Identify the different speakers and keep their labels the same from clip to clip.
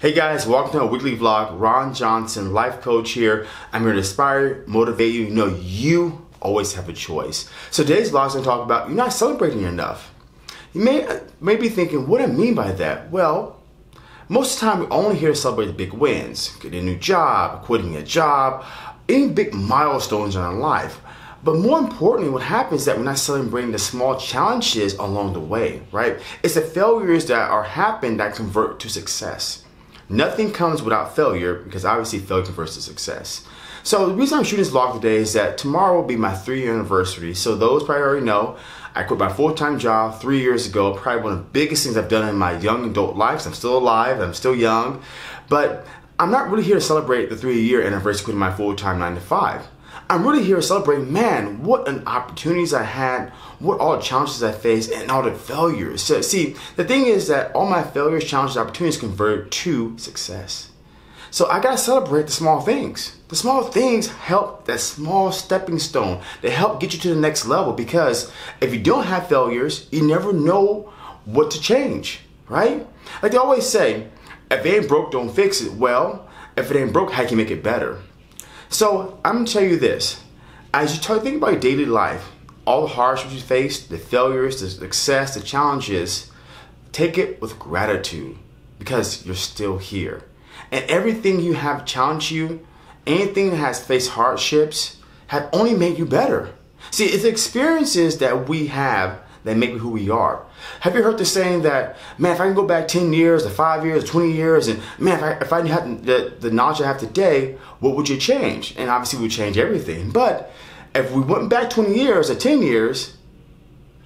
Speaker 1: Hey guys, welcome to a weekly vlog. Ron Johnson, life coach here. I'm here to inspire, motivate you. You know, you always have a choice. So today's vlog is going to talk about you're not celebrating enough. You may, may be thinking, what do I mean by that? Well, most of the time we only hear celebrate the big wins, getting a new job, quitting a job, any big milestones in our life. But more importantly, what happens is that we're not celebrating the small challenges along the way, right? It's the failures that are happen that convert to success. Nothing comes without failure because obviously failure converts to success. So the reason I'm shooting this vlog today is that tomorrow will be my three year anniversary. So those probably already know, I quit my full-time job three years ago. Probably one of the biggest things I've done in my young adult life. I'm still alive, I'm still young, but I'm not really here to celebrate the three year anniversary quitting my full-time nine to five. I'm really here to celebrate, man, what an opportunities I had, what all challenges I faced, and all the failures. So, see, the thing is that all my failures, challenges, opportunities convert to success. So I gotta celebrate the small things. The small things help that small stepping stone. They help get you to the next level because if you don't have failures, you never know what to change, right? Like they always say, if it ain't broke, don't fix it. Well, if it ain't broke, how can you make it better? So I'm gonna tell you this. As you try, think about your daily life, all the hardships you face, the failures, the success, the challenges, take it with gratitude because you're still here. And everything you have challenged you, anything that has faced hardships, have only made you better. See, it's experiences that we have that make me who we are. Have you heard the saying that, man, if I can go back 10 years or 5 years or 20 years and man, if I, if I had the, the knowledge I have today, what would you change? And obviously we would change everything. But if we went back 20 years or 10 years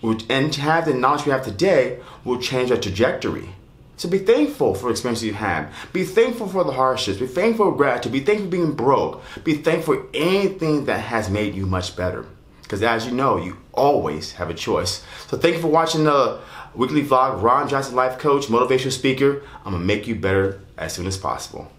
Speaker 1: and have the knowledge we have today, we'll change our trajectory. So be thankful for the experiences you have. Be thankful for the hardships. Be thankful for gratitude. Be thankful for being broke. Be thankful for anything that has made you much better. Because as you know, you always have a choice. So thank you for watching the weekly vlog. Ron Johnson, life coach, motivational speaker. I'm going to make you better as soon as possible.